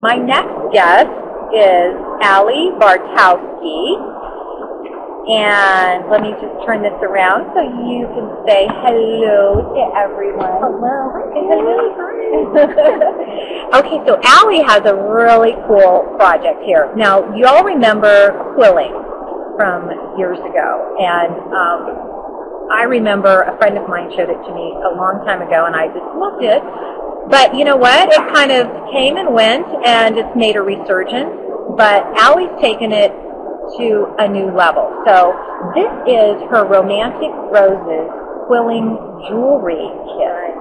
My next guest is Alli Bartkowski. And let me just turn this around so you can say hello to everyone. Hello. okay, so Alli has a really cool project here. Now, you all remember quilling from years ago. And um, I remember a friend of mine showed it to me a long time ago, and I just loved it. But you know what? It kind of came and went, and it's made a resurgence. But Alli's taken it to a new level. So this is her Romantic Roses quilling jewelry kit.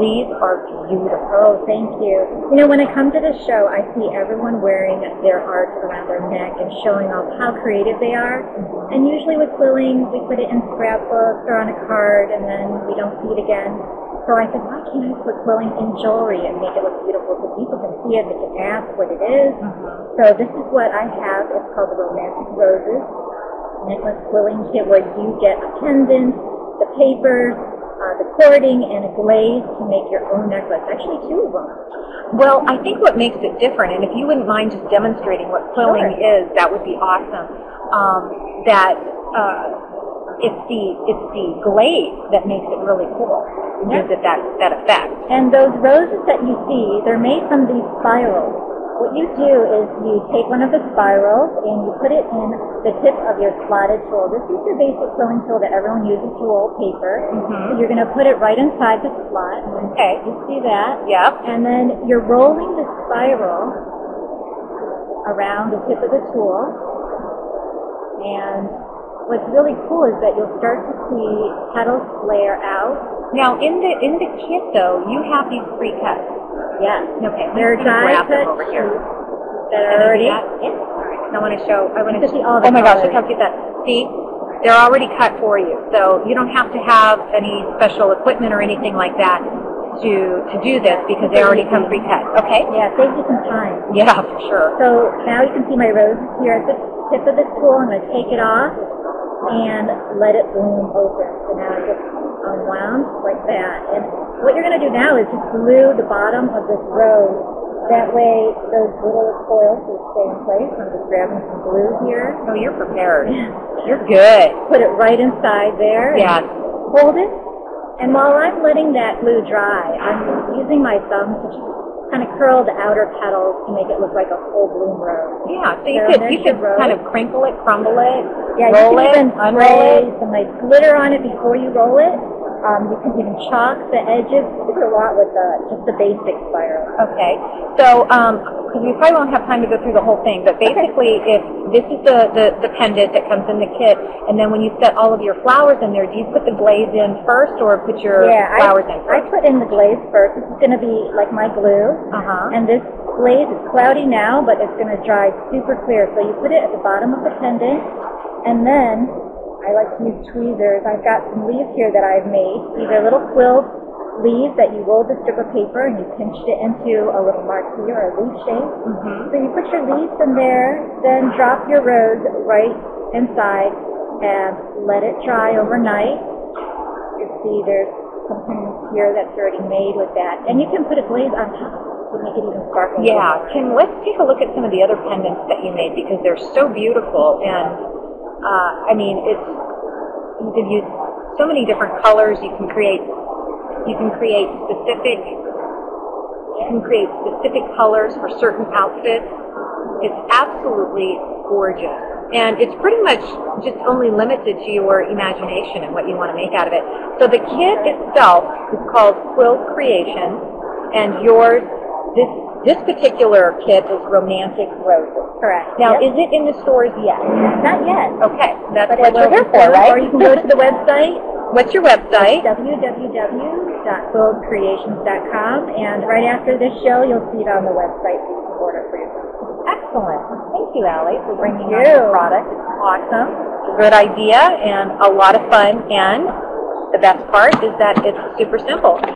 These are beautiful. Oh, thank you. You know, when I come to this show, I see everyone wearing their art around their neck and showing off how creative they are. And usually with quilling, we put it in scrapbooks or on a card, and then we don't see it again. So I said, why can't I put quilling in jewelry and make it look beautiful so people can see it, they can ask what it is. Mm-hmm. So this is what I have. It's called the Romantic Roses necklace quilling kit where you get a pendant, the papers, uh, the cording, and a glaze to make your own necklace. Actually, two of them. Well, I think what makes it different, and if you wouldn't mind just demonstrating what quilling Sure. is, that would be awesome. Um, that uh, it's the it's the glaze that makes it really cool. It gives it that that effect. And those roses that you see, they're made from these spirals. What you do is you take one of the spirals and you put it in the tip of your slotted tool. This is your basic sewing tool that everyone uses to roll paper. Mm-hmm. So you're going to put it right inside the slot. Okay. You see that? Yep. And then you're rolling the spiral around the tip of the tool. And what's really cool is that you'll start to see petals flare out. Now in the in the kit though, you have these pre cuts. Yes. Okay. They're die grab them over here. that are already. that? Yeah. I want to show. I want to see all oh the Oh my gosh! Look colors. how cute that. See, they're already cut for you, so you don't have to have any special equipment or anything like that to to do this because they already come pre-cut. Okay. Yeah, saves you some time. Yeah, for sure. So now you can see my roses here at the tip of the tool. I'm going to take it off and let it bloom open. So now it gets unwound like that. And what you're going to do now is just glue the bottom of this rose. That way those little coils will stay in place. I'm just grabbing some glue here. Oh, you're prepared. You're good. Put it right inside there. Yes. Hold it. And while I'm letting that glue dry, I'm using my thumb to just kind of curl the outer petals to make it look like a full bloom rose. Yeah. So you So could you could rose. kind of crinkle it, crumble it, Yeah, roll you it, even unroll spray it. some nice glitter on it before you roll it. Um, you can even chalk the edges. It's a lot with the, just the basic spiral. Okay. So, because we probably won't have time to go through the whole thing, but basically, if this is the, the, the pendant that comes in the kit, and then when you set all of your flowers in there, do you put the glaze in first or put your yeah, flowers I, in I first? put in the glaze first. This is going to be like my glue. Uh-huh. And this glaze is cloudy now, but it's going to dry super clear. So you put it at the bottom of the pendant, and then I like to use tweezers. I've got some leaves here that I've made. These are little quill leaves that you roll the strip of paper and you pinched it into a little marquee or a leaf shape. Mhm. So you put your leaves in there, then drop your rose right inside and let it dry overnight. You see there's something here that's already made with that. And you can put a glaze on top to make it even sparkle. Yeah. Can let's take a look at some of the other pendants that you made because they're so beautiful and uh, I mean it's you can use so many different colors. You can create you can create specific you can create specific colors for certain outfits. It's absolutely gorgeous. And it's pretty much just only limited to your imagination and what you want to make out of it. So the kit itself is called Quill Creation, and yours, this this particular kit is Romantic Roses. Correct. Now, Yep. is it in the stores yet? Not yet. Okay, that's But what you're here for, right? Or you can go to the website, What's your website? www.quilledcreations.com, and right after this show, you'll see it on the website so you can order for yourself. Excellent. Thank you, Alli, for bringing Thank on your you. product. It's awesome. It's a good idea and a lot of fun. And the best part is that it's super simple.